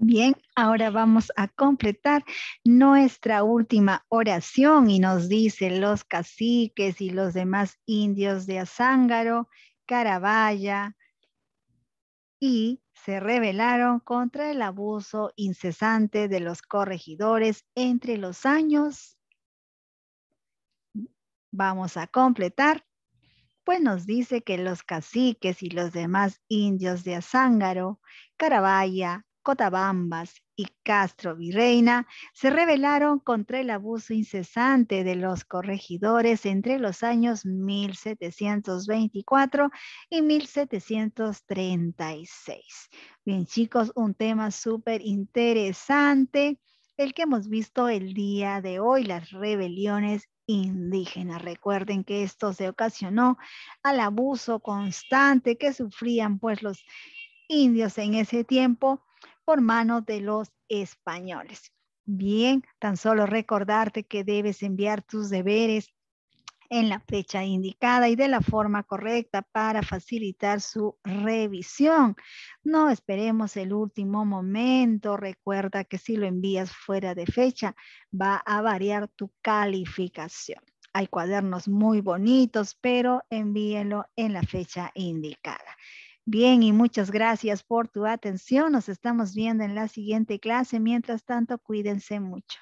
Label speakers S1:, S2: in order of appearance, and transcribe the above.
S1: Bien, ahora vamos a completar nuestra última oración y nos dice los caciques y los demás indios de Azángaro, Carabaya y se rebelaron contra el abuso incesante de los corregidores entre los años. Vamos a completar. Pues nos dice que los caciques y los demás indios de Azángaro, Carabaya, Cotabambas y Castro Virreina se rebelaron contra el abuso incesante de los corregidores entre los años 1724 y 1736. Bien chicos, un tema súper interesante, el que hemos visto el día de hoy, las rebeliones indígenas. Recuerden que esto se ocasionó al abuso constante que sufrían pues los indios en ese tiempo por manos de los españoles. Bien, tan solo recordarte que debes enviar tus deberes en la fecha indicada y de la forma correcta para facilitar su revisión. No esperemos el último momento. Recuerda que si lo envías fuera de fecha, va a variar tu calificación. Hay cuadernos muy bonitos, pero envíelo en la fecha indicada. Bien, y muchas gracias por tu atención. Nos estamos viendo en la siguiente clase. Mientras tanto, cuídense mucho.